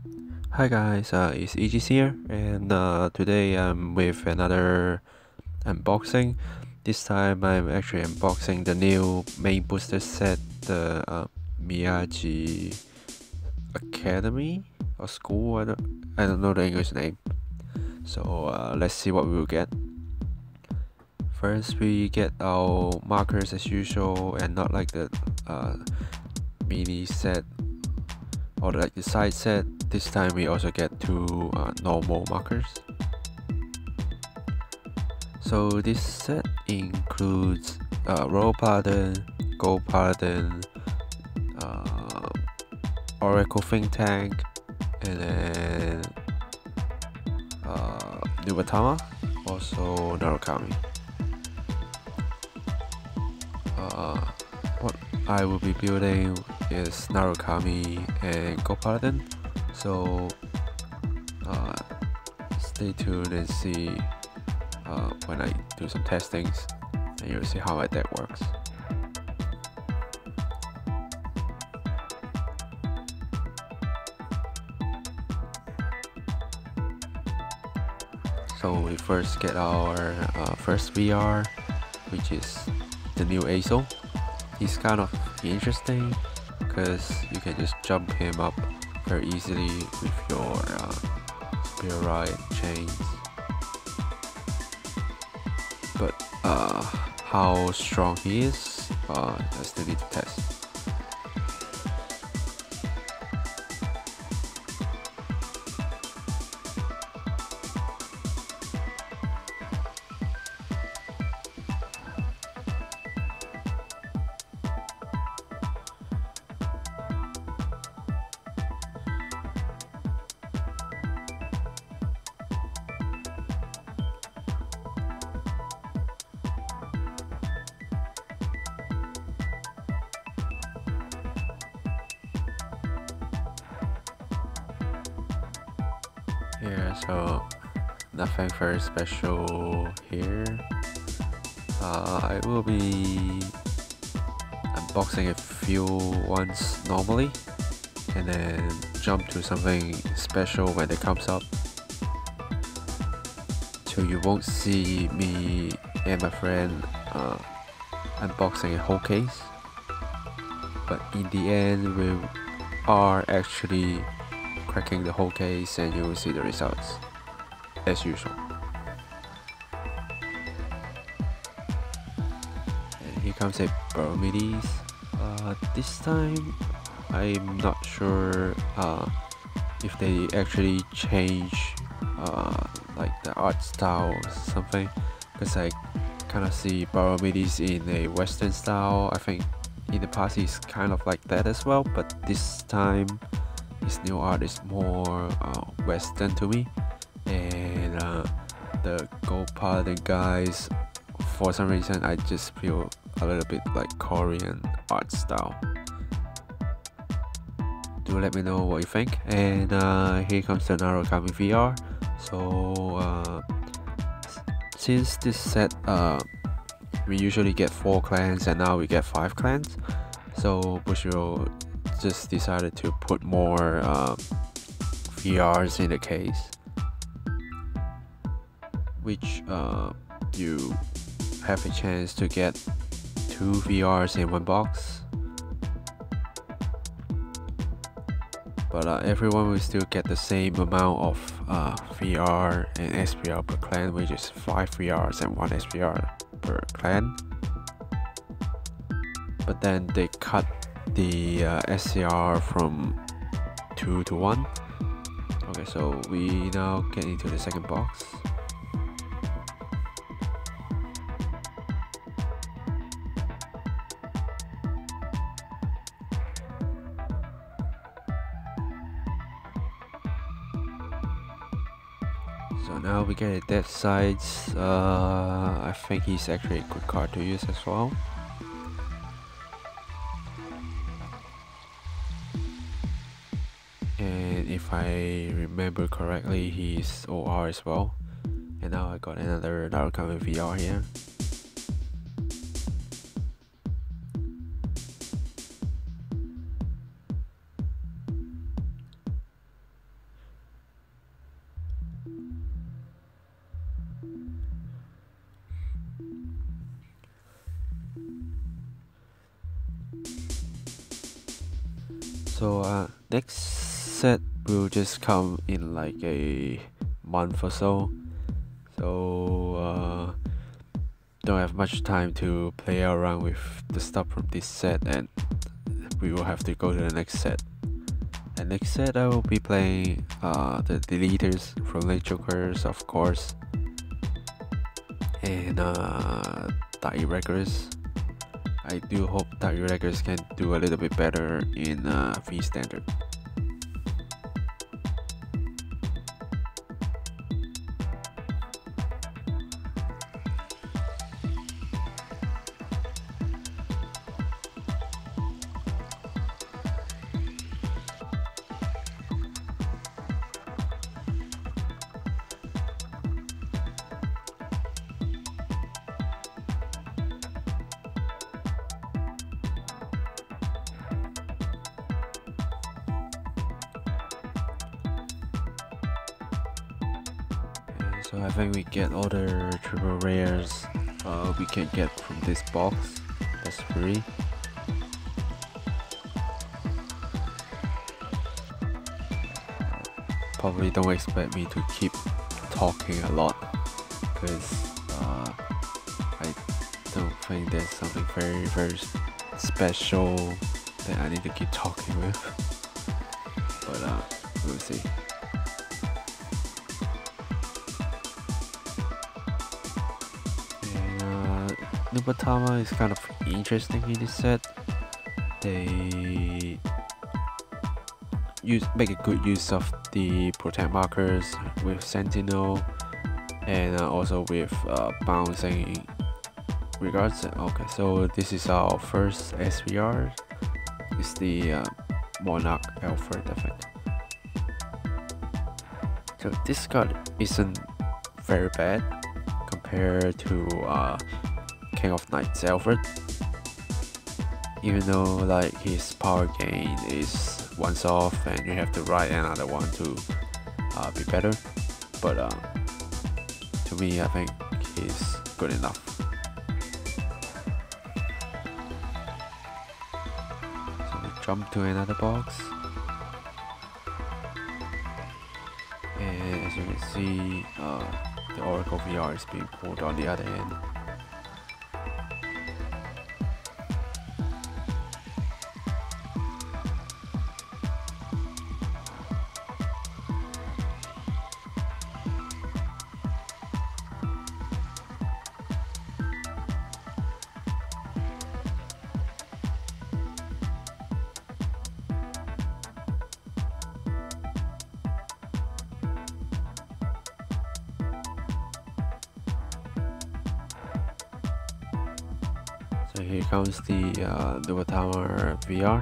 Hi guys, uh, it's Aegis here, and uh, today I'm with another unboxing. This time I'm actually unboxing the new main booster set, the uh, Miyaji Academy or school. I don't, I don't know the English name. So uh, let's see what we will get. First, we get our markers as usual, and not like the uh, mini set or like the side set this time we also get two uh, normal markers so this set includes uh, Royal Paladin, Gold Paladin, uh, Oracle Think Tank, and then uh, Nubatama, also Narukami. Uh, what I will be building is Narukami and Gold Paladin. So uh, stay tuned and see uh, when I do some testings and you'll see how that works. So we first get our uh, first VR, which is the new Aso. He's kind of interesting because you can just jump him up very easily with your uh, spear ride chains. But uh, how strong he is, uh, I still need to test. Yeah, so nothing very special here. Uh, I will be unboxing a few ones normally and then jump to something special when it comes up. So you won't see me and my friend uh, unboxing a whole case. But in the end, we are actually cracking the whole case and you will see the results as usual. And here comes a Baromedes. Uh, this time I'm not sure uh, if they actually change uh, like the art style or something because I kind of see Baromedes in a western style. I think in the past he's kind of like that as well but this time his new art is more uh, western to me. And uh, the gold paladin guys for some reason i just feel a little bit like korean art style. Do let me know what you think. And uh, here comes the narukami vr so uh, since this set uh, we usually get four clans and now we get five clans. So Bushiroad just decided to put more um, VRs in the case, which uh, you have a chance to get two VRs in one box. But uh, everyone will still get the same amount of uh, VR and SPR per clan, which is 5 VRs and 1 SPR per clan. But then they cut the uh, SCR from 2 to 1. Okay, so we now get into the second box. So now we get a dead sides. Uh, I think he's actually a good card to use as well. if I remember correctly, he's OR as well. And now I got another Narukami VR here. So uh, next set will just come in like a month or so. So uh, don't have much time to play around with the stuff from this set and we will have to go to the next set. And next set I will be playing uh, the deleters from Late Jokers of course and uh, Records. I do hope Dark Records can do a little bit better in uh, V standard. So I think we get all the triple rares uh, we can get from this box. That's free. Probably don't expect me to keep talking a lot because uh, I don't think there's something very very special that I need to keep talking with. But uh, we'll see. Nubatama is kind of interesting in this set. They use make a good use of the protect markers with Sentinel and uh, also with uh, bouncing regards. Okay, so this is our first SVR. It's the uh, Monarch Alfred effect. So this card isn't very bad compared to uh, King of Knights Alfred. Even though like his power gain is once off and you have to ride another one to uh, be better. But uh, to me I think he's good enough. So we jump to another box. And as you can see, uh, the Oracle VR is being pulled on the other end. So here comes the uh, Nubatama VR,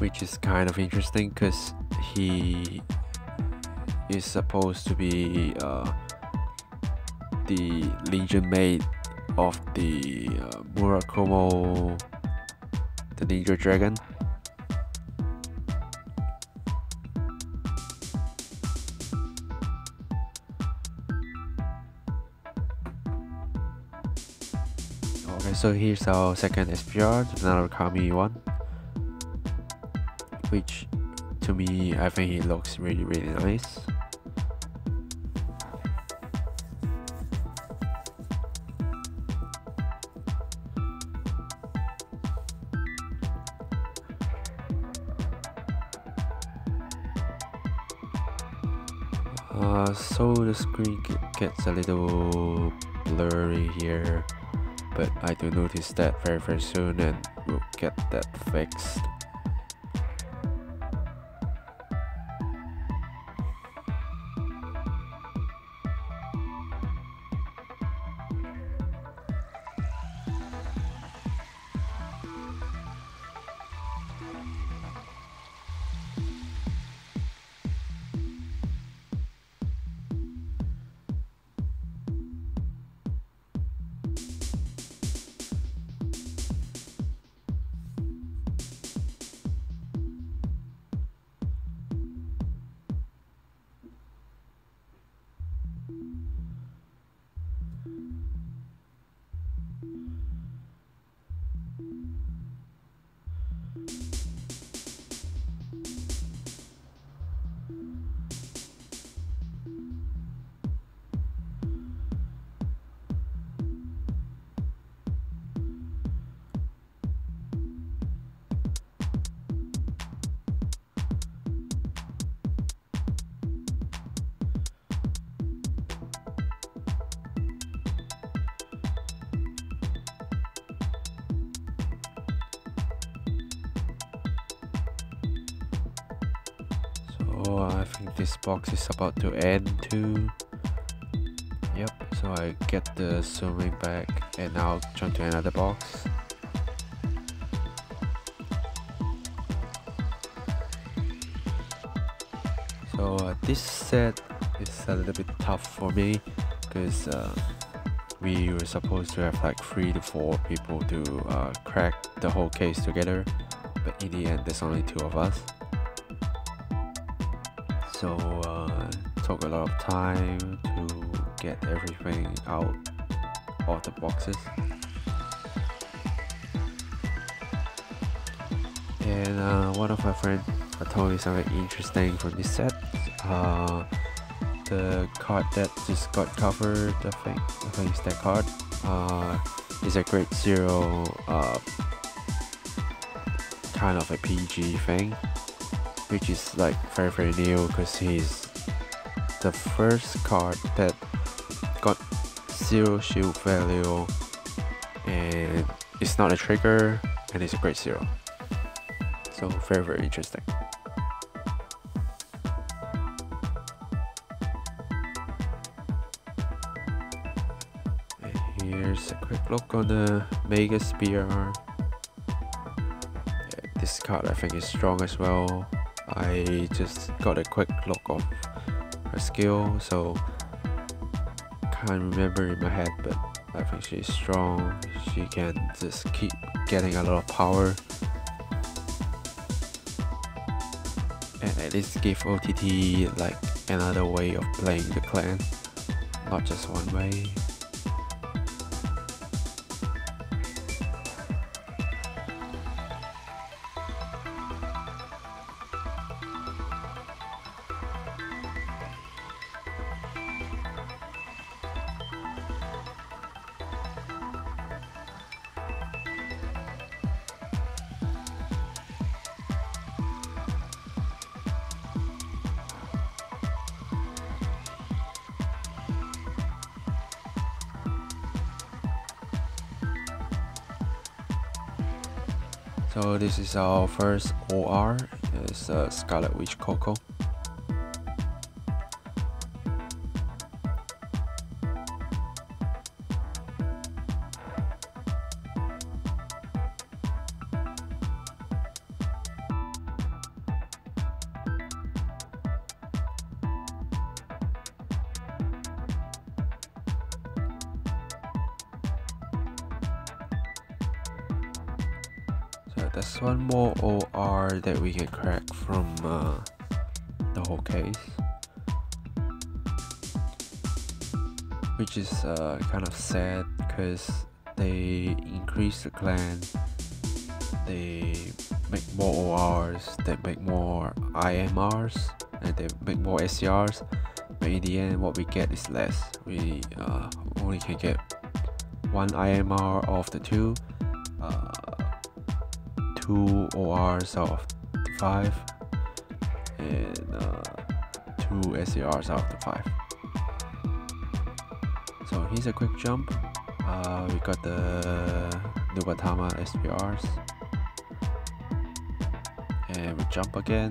which is kind of interesting because he is supposed to be uh, the Legion mate of the uh, Murakumo, the Ninja Dragon. So here's our second SPR, another Kami one, which to me I think it looks really really nice. Uh, so the screen gets a little blurry here but I do notice that very very soon and we'll get that fixed. So I think this box is about to end too. Yep, so I get the swimming back and now jump to another box. So uh, this set is a little bit tough for me because uh, we were supposed to have like three to four people to uh, crack the whole case together but in the end there's only two of us so uh, took a lot of time to get everything out of the boxes. And uh, one of my friends told me something interesting from this set. Uh, the card that just got covered I think I think it's that card. Uh, is a grade zero uh, kind of a PG thing which is like very very new because he's the first card that got zero shield value and it's not a trigger and it's a great zero so very very interesting Here's a quick look on the Mega Spear. Yeah, this card I think is strong as well. I just got a quick look of her skill, so can't remember in my head, but I think she's strong. She can just keep getting a lot of power. And at least give OTT like another way of playing the clan, not just one way. So this is our first OR, it's uh, Scarlet Witch Coco. That's one more OR that we can crack from uh, the whole case. Which is uh, kind of sad because they increase the clan, they make more ORs, they make more IMRs, and they make more SCRs. But in the end, what we get is less. We uh, only can get one IMR of the two. Two ORs out of five and uh, two out of the five. So here's a quick jump. Uh, we got the Nubatama SPRs and we jump again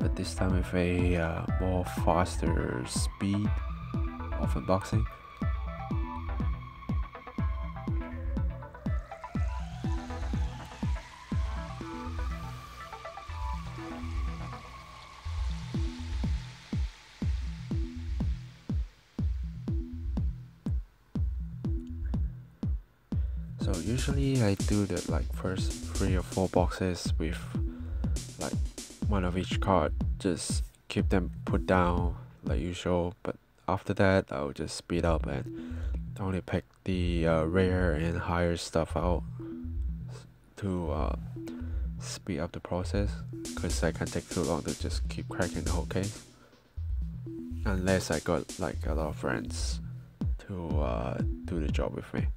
but this time with a uh, more faster speed of unboxing So usually I do the like first three or four boxes with like one of each card, just keep them put down like usual. But after that, I'll just speed up and only pick the uh, rare and higher stuff out to uh, speed up the process because I can't take too long to just keep cracking the whole case. Unless I got like a lot of friends to uh, do the job with me.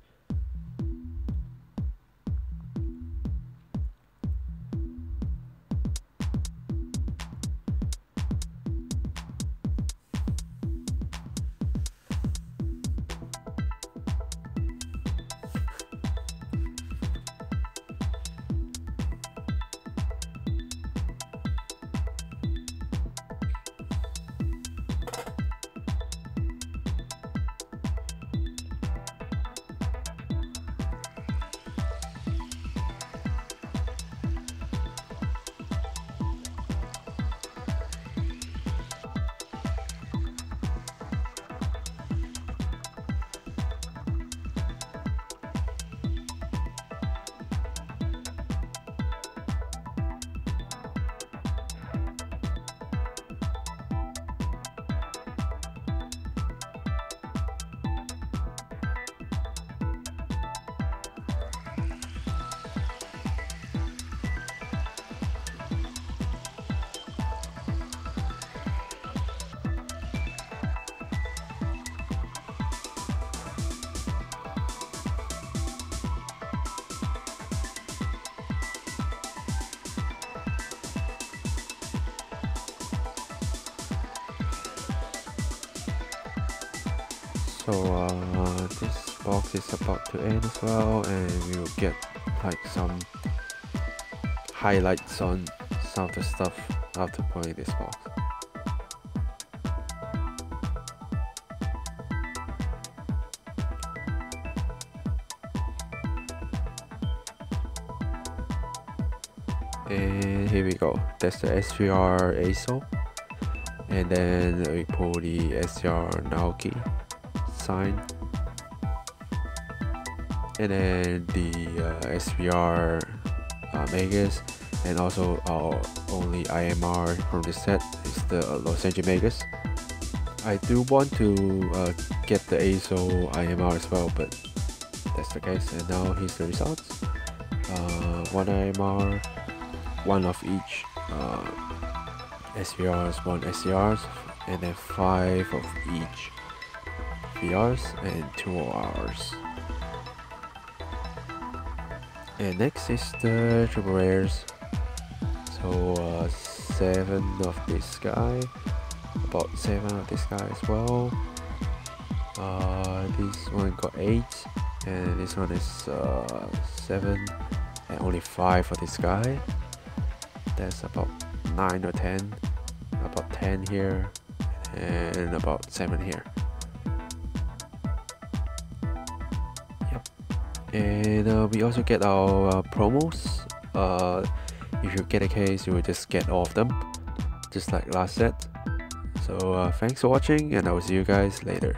So uh, this box is about to end as well and we will get like some highlights on some of the stuff after playing this box. And here we go. That's the SVR ASO and then we pull the SR Naoki sign. And then the uh, SVR uh, and also our only IMR from this set is the Los Angeles. Magus I do want to uh, get the ASO IMR as well but that's the case. And now here's the results. Uh, one IMR one of each uh, SVRs, one SCRs, and then five of each VRs and two ORs. And next is the triple rares. So uh, seven of this guy, about seven of this guy as well. Uh, this one got eight, and this one is uh, seven, and only five for this guy there's about 9 or 10 about 10 here and about 7 here and uh, we also get our uh, promos. Uh, if you get a case you will just get all of them just like last set. So uh, thanks for watching and I will see you guys later